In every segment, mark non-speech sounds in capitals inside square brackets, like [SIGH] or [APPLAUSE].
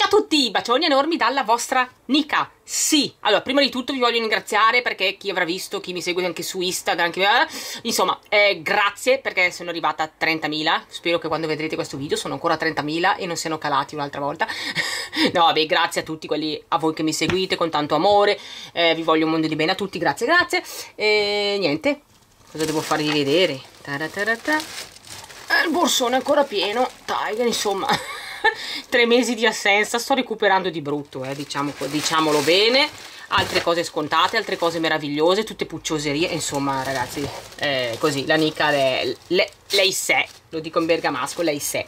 Ciao a tutti, bacioni enormi dalla vostra Nika. Sì, allora, prima di tutto vi voglio ringraziare perché chi avrà visto, chi mi segue anche su Instagram, anche, eh, insomma, eh, grazie perché sono arrivata a 30.000. Spero che quando vedrete questo video sono ancora a 30.000 e non siano calati un'altra volta. [LAUGHS] no, vabbè, grazie a tutti quelli, a voi che mi seguite con tanto amore. Eh, vi voglio un mondo di bene a tutti, grazie, grazie. E niente, cosa devo farvi vedere? Taratarata. Eh, il borsone è ancora pieno, Tiger, insomma [LAUGHS] [LAUGHS] tre mesi di assenza sto recuperando di brutto eh, diciamo, diciamolo bene. Altre cose scontate, altre cose meravigliose tutte puccioserie, insomma ragazzi eh, così, la Nica le, le, lei sé, lo dico in bergamasco lei sé.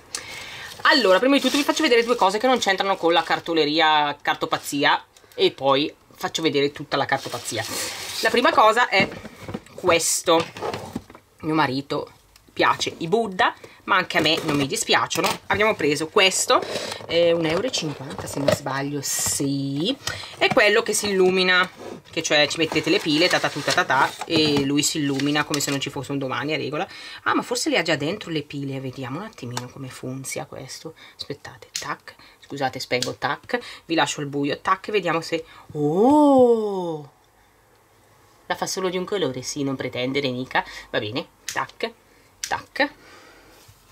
Allora, prima di tutto vi faccio vedere due cose che non c'entrano con la cartoleria cartopazia e poi faccio vedere tutta la cartopazia la prima cosa è questo. Mio marito piace i Buddha ma anche a me non mi dispiacciono. Abbiamo preso questo eh, 1,50 euro se non sbaglio sì. È quello che si illumina che cioè ci mettete le pile ta ta ta ta e lui si illumina come se non ci fosse un domani a regola. Ah ma forse le ha già dentro le pile vediamo un attimino come funziona questo. Aspettate tac scusate spengo tac vi lascio il buio tac vediamo se oh! La fa solo di un colore? Sì non pretendere mica. Va bene tac tac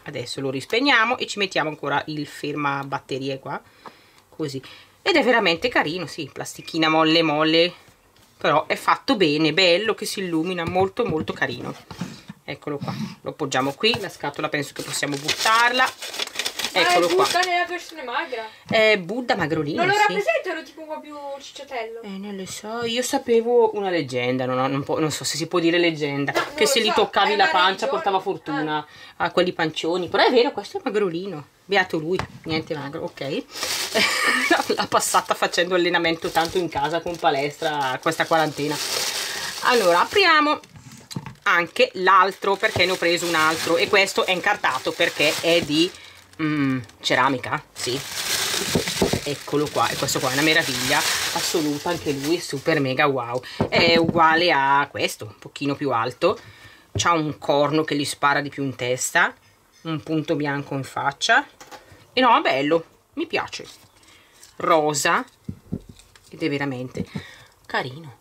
adesso lo rispegniamo e ci mettiamo ancora il ferma batterie qua così. Ed è veramente carino sì plastichina molle molle però è fatto bene bello che si illumina molto molto carino. Eccolo qua lo appoggiamo qui la scatola penso che possiamo buttarla Eccolo qua. Buddha nella versione magra. È Buddha magrolino. Non lo sì. rappresentano tipo un po' più cicciatello. Eh, non lo so. Io sapevo una leggenda, non, non, non so se si può dire leggenda. No, che se so. li toccavi la pancia religione. portava fortuna ah. a quelli pancioni. Però è vero, questo è magrolino. Beato lui, niente magro, ok. [LAUGHS] L'ha passata facendo allenamento tanto in casa con palestra questa quarantena. Allora, apriamo anche l'altro perché ne ho preso un altro e questo è incartato perché è di mm, ceramica? Sì. Eccolo qua e questo qua è una meraviglia assoluta anche lui super mega wow. È uguale a questo un pochino più alto. C'ha un corno che gli spara di più in testa un punto bianco in faccia. E no bello mi piace. Rosa ed è veramente carino.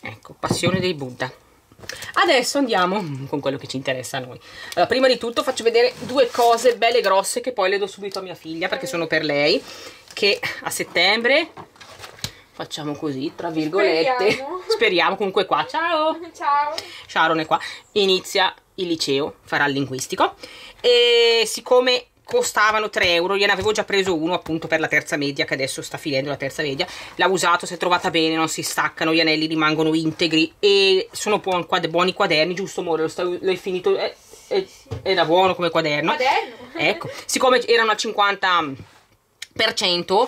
Ecco passione dei Buddha Adesso andiamo con quello che ci interessa a noi. Allora, prima di tutto faccio vedere due cose belle grosse che poi le do subito a mia figlia perché sono per lei, che a settembre facciamo così, tra virgolette, speriamo, speriamo comunque qua, ciao! Ciao! Sharon è qua, inizia il liceo, farà il linguistico e siccome costavano 3 euro, gliene avevo già preso uno appunto per la terza media che adesso sta finendo la terza media, l'ha usato, si è trovata bene, non si staccano, gli anelli rimangono integri e sono buoni, buoni quaderni, giusto amore, l'hai finito, eh, eh, era buono come quaderno. Quaderno? Ecco, siccome erano al 50%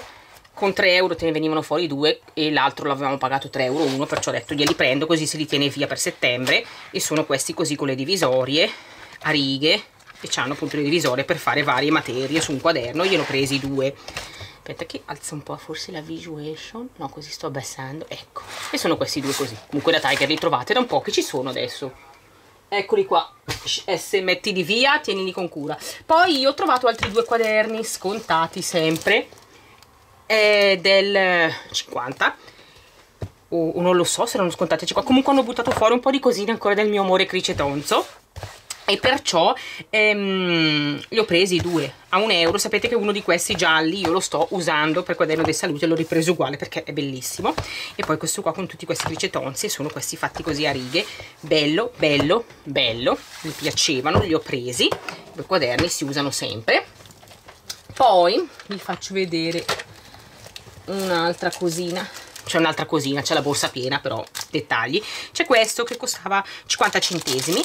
con 3 euro te ne venivano fuori due e l'altro l'avevamo pagato 3 euro uno, perciò ho detto glieli prendo così se li tiene via per settembre e sono questi così con le divisorie a righe e hanno appunto il divisore per fare varie materie su un quaderno gliene ho presi due. Aspetta che alzo un po' forse la visuation. No così sto abbassando. Ecco e sono questi due così. Comunque da Tiger li trovate da un po' che ci sono adesso. Eccoli qua. S mettili via tienili con cura. Poi io ho trovato altri due quaderni scontati sempre. Eh, del 50 o, o, non lo so se erano scontati 50 comunque hanno buttato fuori un po' di cosine ancora del mio amore cricetonzo e perciò ehm, li ho presi due. A un euro sapete che uno di questi gialli io lo sto usando per quaderno dei saluti l'ho ripreso uguale perché è bellissimo. E poi questo qua con tutti questi cricetonzi sono questi fatti così a righe. Bello bello bello. Mi piacevano li ho presi. I quaderni si usano sempre. Poi vi faccio vedere un'altra cosina. C'è un'altra cosina, c'è la borsa piena però dettagli. C'è questo che costava 50 centesimi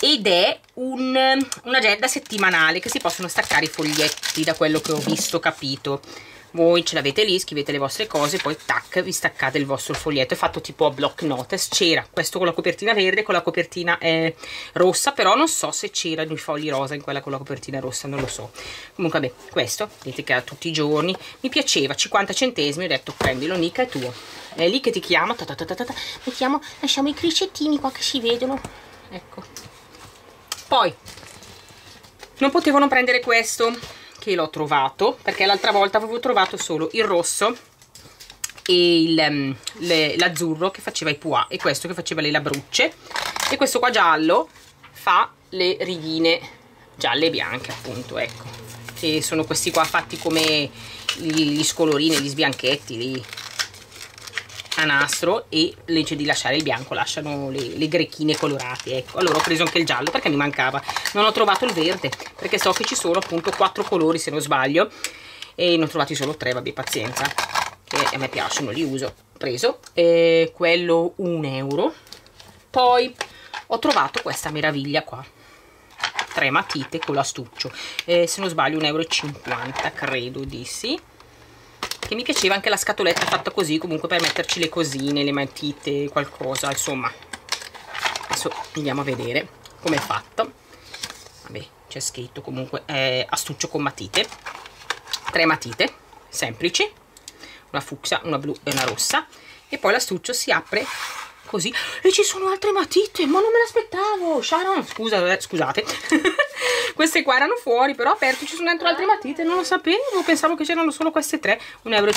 ed è un, un'agenda settimanale che si possono staccare i foglietti da quello che ho visto, capito? Voi ce l'avete lì, scrivete le vostre cose poi tac, vi staccate il vostro foglietto. È fatto tipo a block notice, c'era questo con la copertina verde, con la copertina eh, rossa però non so se c'erano i fogli rosa in quella con la copertina rossa, non lo so. Comunque vabbè, questo, vedete che ha tutti i giorni. Mi piaceva, 50 centesimi ho detto prendilo Nica, è tuo. È lì che ti chiama, ta ta ta ta ta, mettiamo, lasciamo i cricettini qua che si vedono. Ecco poi non potevano prendere questo che l'ho trovato perché l'altra volta avevo trovato solo il rosso e le, l'azzurro che faceva i pois e questo che faceva le labrucce. E questo qua giallo fa le righine gialle e bianche appunto ecco. E sono questi qua fatti come gli scolorini, gli sbianchetti lì a nastro e invece di lasciare il bianco lasciano le, le grechine colorate ecco. Allora ho preso anche il giallo perché mi mancava. Non ho trovato il verde perché so che ci sono appunto quattro colori se non sbaglio e ne ho trovati solo tre vabbè pazienza che a me piacciono li uso. Preso e quello un euro. Poi ho trovato questa meraviglia qua tre matite con l'astuccio. Eh, se non sbaglio 1,50 euro credo di sì che mi piaceva anche la scatoletta fatta così comunque per metterci le cosine, le matite, qualcosa insomma. Adesso andiamo a vedere come è fatto. Vabbè c'è scritto comunque eh, astuccio con matite. Tre matite semplici. Una fucsia, una blu e una rossa. E poi l'astuccio si apre così. E ci sono altre matite ma non me l'aspettavo. Sharon scusa, eh, scusate [LAUGHS] queste qua erano fuori però aperto ci sono dentro altre matite non lo sapevo pensavo che c'erano solo queste tre 1,50 euro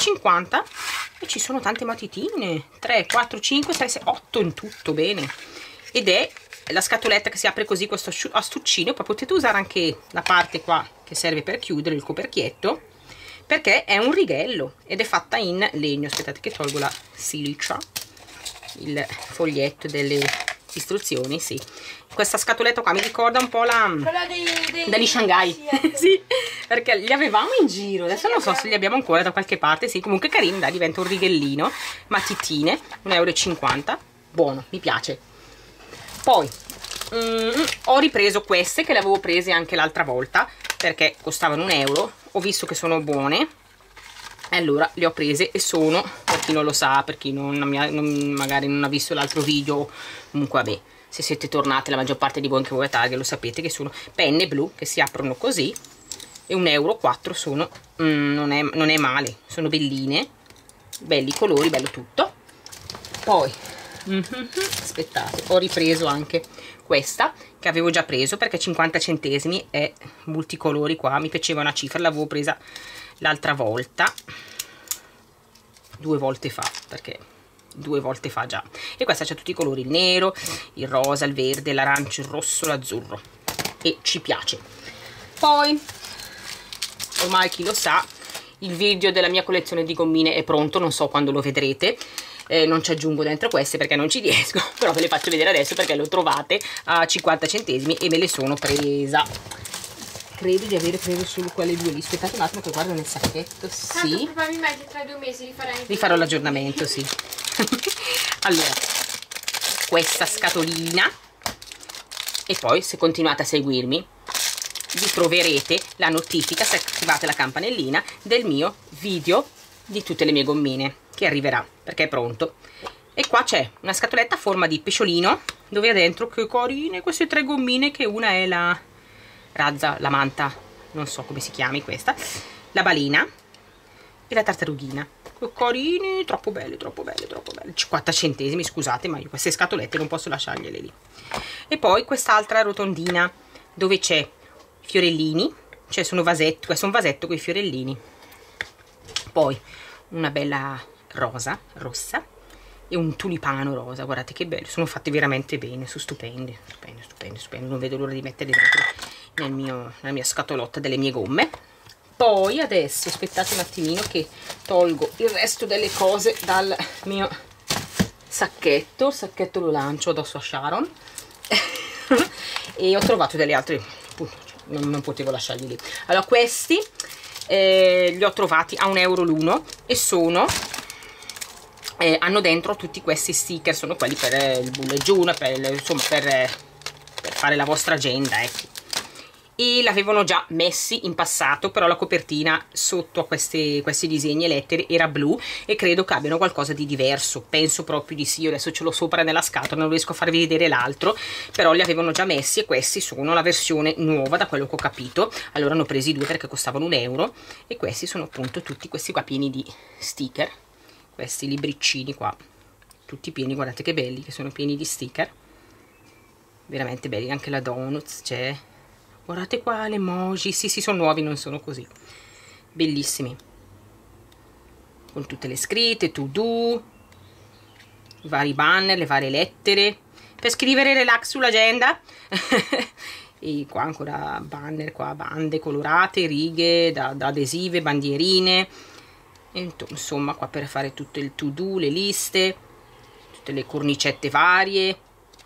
e ci sono tante matitine 3, 4, 5, 6, 6, 8 in tutto bene. Ed è la scatoletta che si apre così questo astuccino poi potete usare anche la parte qua che serve per chiudere il coperchietto perché è un righello ed è fatta in legno. Aspettate che tolgo la silicia il foglietto delle istruzioni, sì. Questa scatoletta qua mi ricorda un po' la... Quella dei... dei degli Shanghai, sì, [LAUGHS] sì, perché li avevamo in giro, adesso non so se li abbiamo ancora da qualche parte, sì, comunque carino, dai, diventa un righellino, matitine, 1,50 euro, buono, mi piace. Poi, mm, ho ripreso queste che le avevo prese anche l'altra volta, perché costavano un euro, ho visto che sono buone, e allora le ho prese e sono chi non lo sa per chi non, non magari non ha visto l'altro video comunque vabbè se siete tornate la maggior parte di voi anche voi a Target lo sapete che sono penne blu che si aprono così e un euro 4 sono mm, non, è, non è male sono belline belli colori bello tutto. Poi mm -hmm, aspettate ho ripreso anche questa che avevo già preso perché 50 centesimi è multicolori qua mi piaceva una cifra l'avevo presa l'altra volta due volte fa perché due volte fa già. E questa c'è tutti i colori il nero il rosa il verde l'arancio il rosso l'azzurro. E ci piace. Poi ormai chi lo sa il video della mia collezione di gommine è pronto non so quando lo vedrete. Eh, non ci aggiungo dentro queste perché non ci [LAUGHS] riesco però ve le faccio vedere adesso perché le ho trovate a 50 centesimi e me le sono presa credo di avere preso solo quelle due lì aspettate un attimo che guardo nel sacchetto sì. Tanto probabilmente tra due mesi rifarai rifarò l'aggiornamento sì. [LAUGHS] Allora questa scatolina e poi se continuate a seguirmi vi troverete la notifica se attivate la campanellina del mio video di tutte le mie gommine che arriverà perché è pronto. E qua c'è una scatoletta a forma di pesciolino dove ha dentro che carine queste tre gommine che una è la razza, la manta, non so come si chiami questa, la balena e la tartarughina. Carini, troppo belle, troppo belle, troppo belle. 50 centesimi, scusate, ma io queste scatolette non posso lasciargliele lì. E poi quest'altra rotondina dove c'è fiorellini, cioè sono vasetti, questo è un vasetto con i fiorellini. Poi una bella rosa, rossa, e un tulipano rosa, guardate che bello, sono fatti veramente bene, sono stupendi, stupendi, stupendi, stupendi, non vedo l'ora di metterli dentro mio, nella mia scatolotta delle mie gomme. Poi adesso aspettate un attimino che tolgo il resto delle cose dal mio sacchetto, il sacchetto lo lancio addosso a Sharon [LAUGHS] e ho trovato delle altre, non, non potevo lasciarli lì. Allora questi eh, li ho trovati a un euro l'uno e sono eh, hanno dentro tutti questi sticker sono quelli per eh, il bullet journal per, insomma per, eh, per fare la vostra agenda ecco e l'avevano già messi in passato però la copertina sotto a questi, questi disegni e lettere era blu e credo che abbiano qualcosa di diverso. Penso proprio di sì, io adesso ce l'ho sopra nella scatola non riesco a farvi vedere l'altro però li avevano già messi e questi sono la versione nuova da quello che ho capito. Allora hanno presi due perché costavano un euro e questi sono appunto tutti questi qua pieni di sticker questi libriccini qua. Tutti pieni guardate che belli che sono pieni di sticker. Veramente belli anche la donuts c'è guardate qua le emoji. Sì sì sono nuovi non sono così bellissimi. Con tutte le scritte to do vari banner le varie lettere. Per scrivere relax sull'agenda [LAUGHS] e qua ancora banner qua bande colorate righe da, da adesive bandierine. E insomma qua per fare tutto il to do le liste tutte le cornicette varie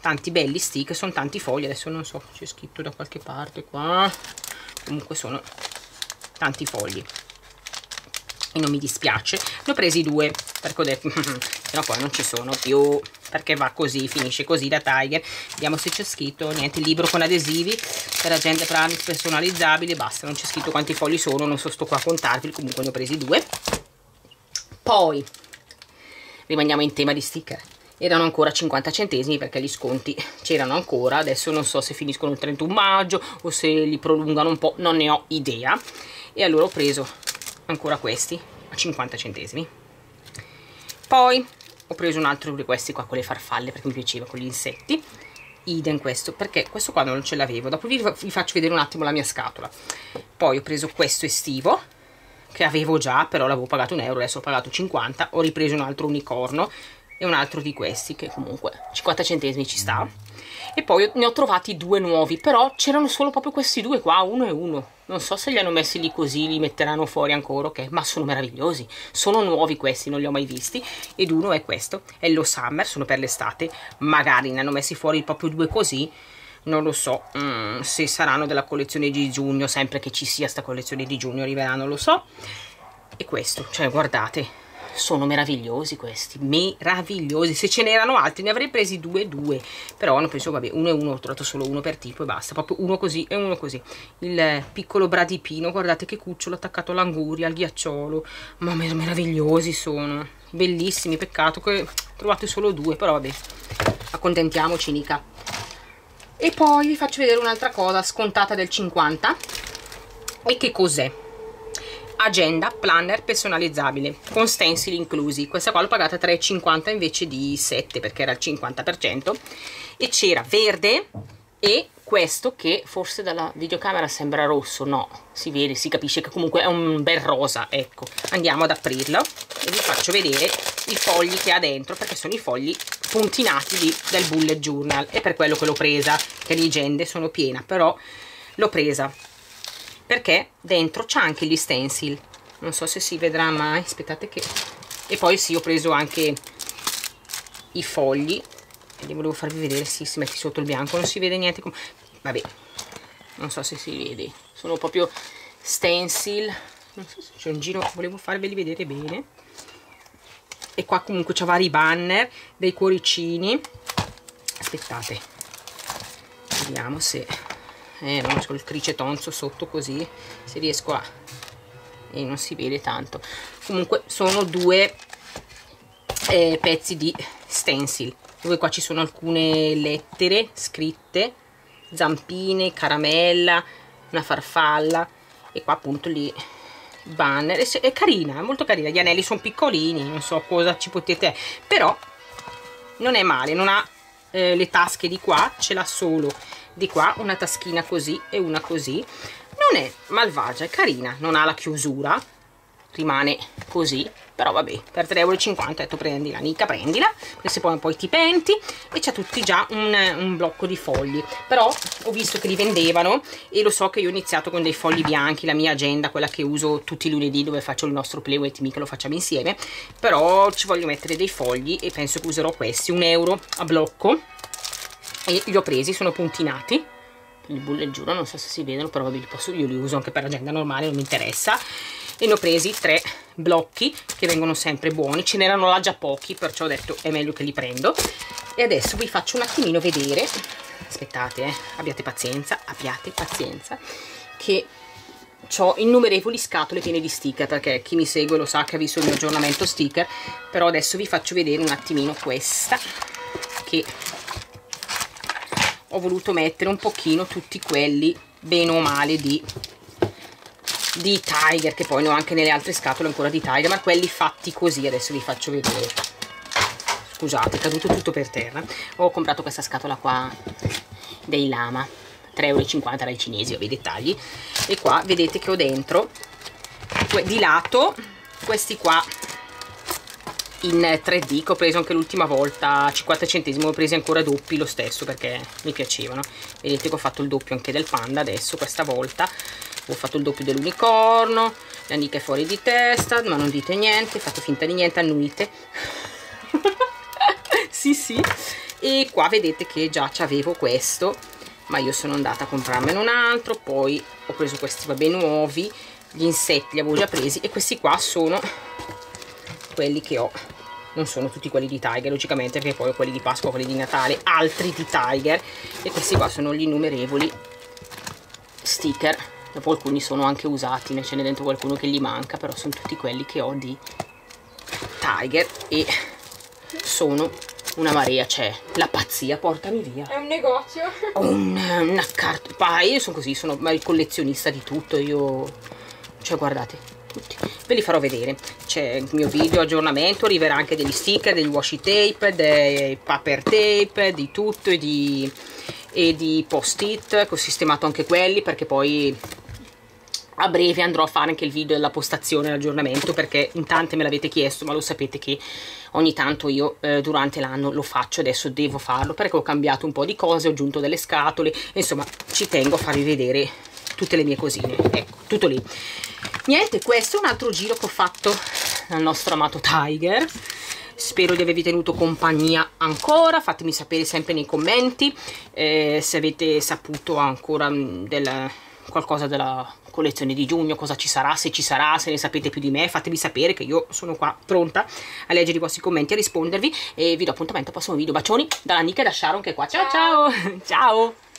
tanti belli stick sono tanti fogli adesso non so c'è scritto da qualche parte qua. Comunque sono tanti fogli. E non mi dispiace. Ne ho presi due perché ho detto [LAUGHS] se no poi non ci sono più. Perché va così, finisce così da Tiger. Vediamo se c'è scritto, niente, libro con adesivi per pranzo personalizzabile basta, non c'è scritto quanti fogli sono non so sto qua a contarvi, comunque ne ho presi due. Poi rimaniamo in tema di sticker erano ancora 50 centesimi perché gli sconti c'erano ancora. Adesso non so se finiscono il 31 maggio o se li prolungano un po' non ne ho idea. E allora ho preso ancora questi a 50 centesimi. Poi ho preso un altro di questi qua con le farfalle perché mi piaceva con gli insetti. Idem questo perché questo qua non ce l'avevo. Dopo vi, faccio vedere un attimo la mia scatola. Poi ho preso questo estivo che avevo già però l'avevo pagato un euro adesso ho pagato 50 ho ripreso un altro unicorno e un altro di questi che comunque 50 centesimi ci sta. E poi ne ho trovati due nuovi però c'erano solo proprio questi due qua uno e uno. Non so se li hanno messi lì così li metteranno fuori ancora ok ma sono meravigliosi. Sono nuovi questi non li ho mai visti. Ed uno è questo è lo summer sono per l'estate. Magari ne hanno messi fuori proprio due così. Non lo so mm, se saranno della collezione di giugno sempre che ci sia sta collezione di giugno arriverà non lo so. E questo cioè guardate sono meravigliosi questi meravigliosi. Se ce n'erano altri ne avrei presi due e due. Però hanno preso vabbè uno e uno ho trovato solo uno per tipo e basta. Proprio uno così e uno così. Il piccolo bradipino guardate che cucciolo attaccato all'anguria al ghiacciolo. Ma mer meravigliosi sono. Bellissimi peccato che trovate solo due però vabbè. Accontentiamoci Nica. E poi vi faccio vedere un'altra cosa scontata del 50 e che cos'è agenda planner personalizzabile con stencil inclusi. Questa qua l'ho pagata 3,50 invece di 7 perché era il 50% e c'era verde e questo che forse dalla videocamera sembra rosso. No, si vede, si capisce che comunque è un bel rosa ecco, andiamo ad aprirlo e vi faccio vedere i fogli che ha dentro perché sono i fogli puntinati di, del bullet journal. E per quello che l'ho presa. Che leggende sono piena però l'ho presa perché dentro c'è anche gli stencil. Non so se si vedrà mai aspettate che e poi sì ho preso anche i fogli. E li volevo farvi vedere sì, si mette sotto il bianco non si vede niente vabbè non so se si vede. Sono proprio stencil. Non so se c'è un giro volevo farveli vedere bene. E qua comunque c'è vari banner dei cuoricini. Aspettate vediamo se eh, non so il cricetonzo sotto così se riesco a e non si vede tanto. Comunque sono due eh, pezzi di stencil. Dove qua ci sono alcune lettere scritte zampine, caramella una farfalla e qua appunto lì banner. È carina, è molto carina. Gli anelli sono piccolini non so cosa ci potete però non è male non ha eh, le tasche di qua ce l'ha solo di qua una taschina così e una così. Non è malvagia, è carina non ha la chiusura. Rimane così però vabbè per 3,50 euro ho prendila Nica prendila se poi, poi ti penti. E c'è tutti già un, un, blocco di fogli. Però ho visto che li vendevano e lo so che io ho iniziato con dei fogli bianchi la mia agenda quella che uso tutti i lunedì dove faccio il nostro play with me che lo facciamo insieme. Però ci voglio mettere dei fogli e penso che userò questi un euro a blocco e li ho presi sono puntinati. Il bullet giuro non so se si vedono però vabbè, posso, io li uso anche per agenda normale non mi interessa. E ne ho presi tre blocchi che vengono sempre buoni. Ce n'erano là già pochi perciò ho detto è meglio che li prendo. E adesso vi faccio un attimino vedere aspettate eh, abbiate pazienza abbiate pazienza che ho innumerevoli scatole piene di sticker perché chi mi segue lo sa che ha visto il mio aggiornamento sticker però adesso vi faccio vedere un attimino questa che ho voluto mettere un pochino tutti quelli bene o male di, di Tiger che poi ne ho anche nelle altre scatole ancora di Tiger ma quelli fatti così adesso vi faccio vedere. Scusate è caduto tutto per terra. Ho comprato questa scatola qua dei Lama 3,50 euro dai cinesi, ho i dettagli. E qua vedete che ho dentro di lato questi qua in 3D che ho preso anche l'ultima volta a 50 centesimi ho presi ancora doppi lo stesso perché mi piacevano. Vedete che ho fatto il doppio anche del panda adesso questa volta. Ho fatto il doppio dell'unicorno la nica è fuori di testa ma non dite niente fate finta di niente annuite. [LAUGHS] Sì sì. E qua vedete che già avevo questo ma io sono andata a comprarmene un altro poi ho preso questi vabbè nuovi gli insetti li avevo già presi e questi qua sono quelli che ho. Non sono tutti quelli di Tiger logicamente perché poi ho quelli di Pasqua, quelli di Natale altri di Tiger. E questi qua sono gli innumerevoli sticker. Dopo alcuni sono anche usati ne ce n'è dentro qualcuno che gli manca però sono tutti quelli che ho di Tiger e sono una marea c'è la pazzia portami via. È un negozio. Un, una carta io sono così sono il collezionista di tutto io cioè guardate ve li farò vedere. C'è il mio video aggiornamento arriverà anche degli sticker degli washi tape dei paper tape di tutto e di, e di post it ho sistemato anche quelli perché poi a breve andrò a fare anche il video della postazione l'aggiornamento perché in tante me l'avete chiesto ma lo sapete che ogni tanto io eh, durante l'anno lo faccio adesso devo farlo perché ho cambiato un po' di cose ho aggiunto delle scatole insomma ci tengo a farvi vedere tutte le mie cosine ecco tutto lì niente questo è un altro giro che ho fatto dal nostro amato Tiger spero di avervi tenuto compagnia ancora fatemi sapere sempre nei commenti eh, se avete saputo ancora mm, del, qualcosa della collezione di giugno, cosa ci sarà, se ci sarà, se ne sapete più di me, fatemi sapere che io sono qua pronta a leggere i vostri commenti, a rispondervi e vi do appuntamento al prossimo video. Bacioni dalla Nica e da Sharon che è qua. Ciao ciao! Ciao! [LAUGHS]